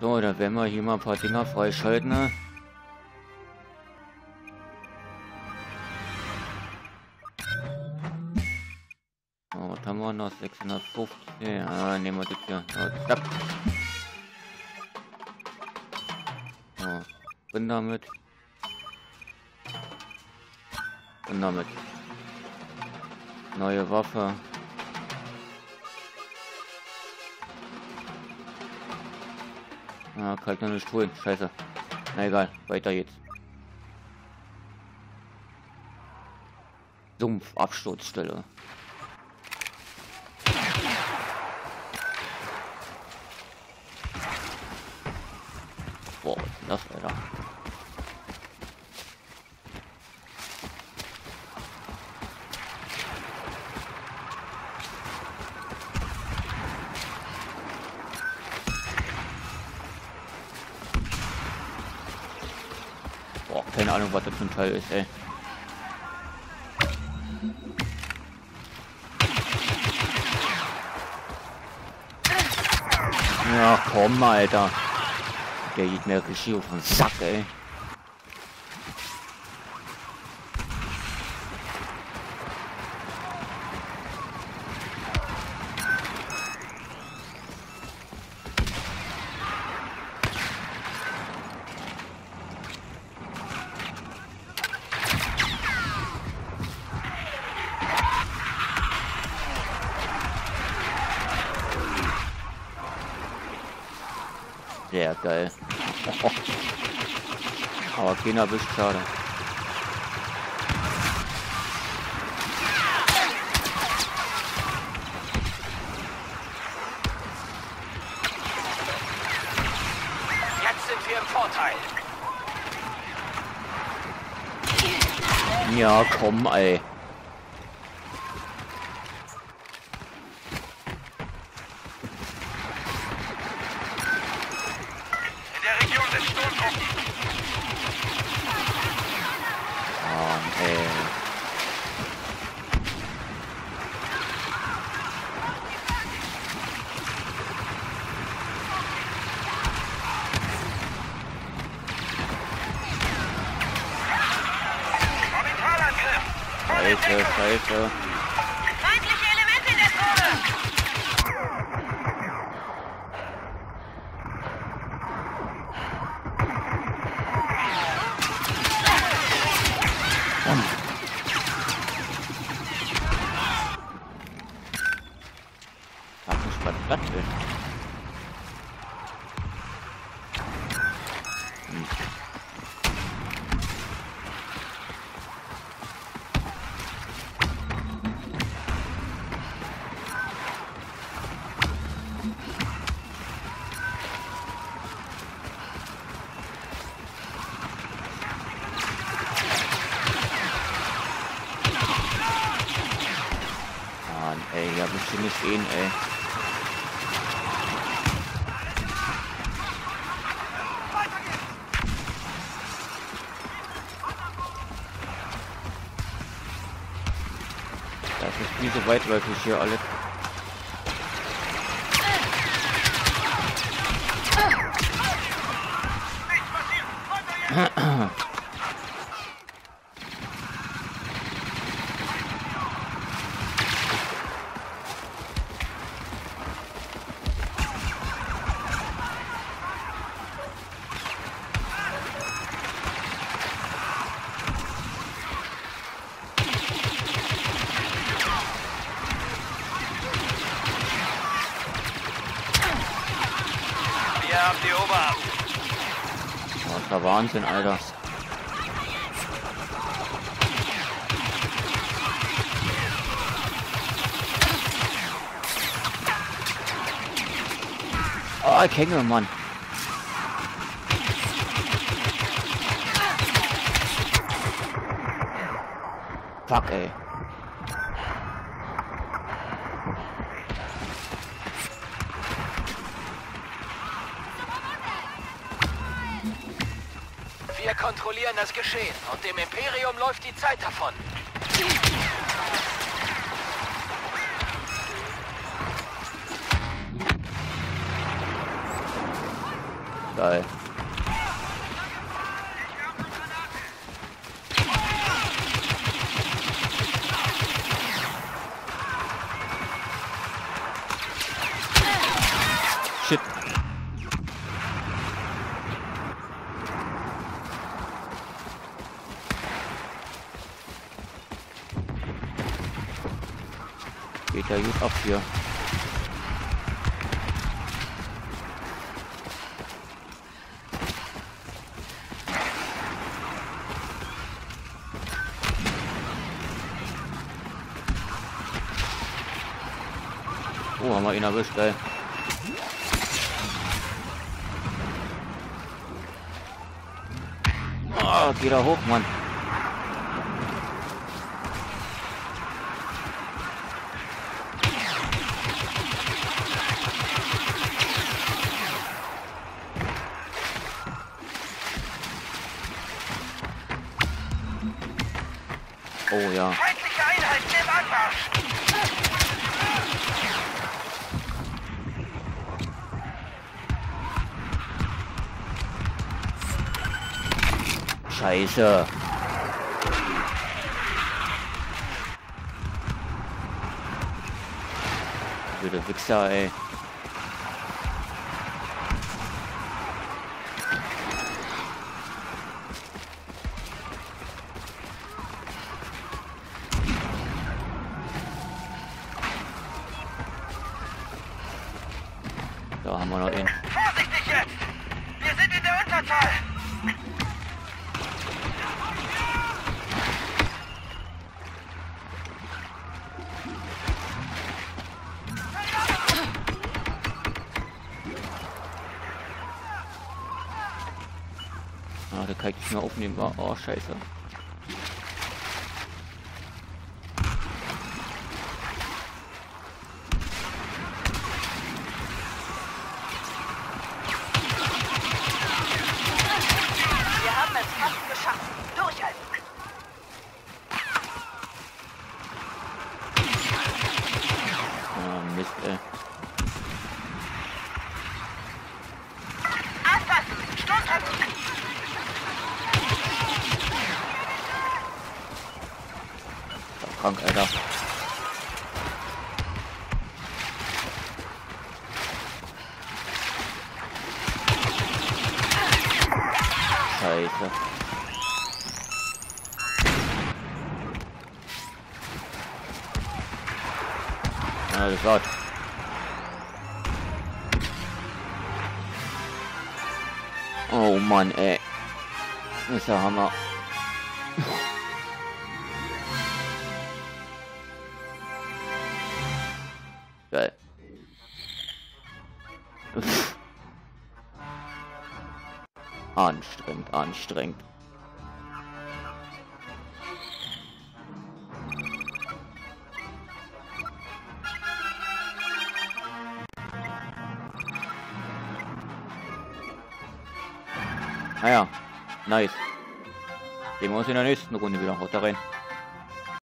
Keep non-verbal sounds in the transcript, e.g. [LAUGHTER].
So, da werden wir hier mal ein paar Dinger freischalten. Ne? So, was haben wir noch? 650. Ja, nehmen wir das hier. So, zack. So, bin damit. Bin damit. Neue Waffe. Ah, kann ich noch nicht holen. Scheiße. Na egal, weiter jetzt. Sumpf, Absturzstelle. Boah, was ist denn das, Alter? Boah, keine Ahnung, was das für ein Teil ist, ey. Ja, komm, Alter. Der geht mir richtig auf den Sack, ey. Sehr geil. Aber keiner erwischt, schade. Jetzt sind wir im Vorteil. Ja, komm, ey. In der Region des Sturmdrucks. Oh, ey. Ist. Hm. Ey, ja, bestimmt nicht ihn, ey. Viel so weitläufig hier alles. [CLEARS THROAT] Wir das war Wahnsinn, Alter. Oh, ich hänge, Mann. Fuck, ey. Kontrollieren das Geschehen und dem Imperium läuft die Zeit davon. Geil. Geht ja gut ab hier. Oh, haben wir ihn erwischt, ey. Ah, geh da hoch, Mann. Oh ja. Feindliche Einheiten im Anmarsch. Scheiße. Blöde Wichser, ey. Ihn. Vorsichtig jetzt! Wir sind in der Unterzahl! Ah, der nicht mehr aufnehmen. war. Oh, scheiße. Krank, Alter. Scheiße. Alles Gott. Oh Mann, ey. Das ist der Hammer. Anstrengend, anstrengend. Naja, nice. Sehen wir uns in der nächsten Runde wieder. Haut da rein.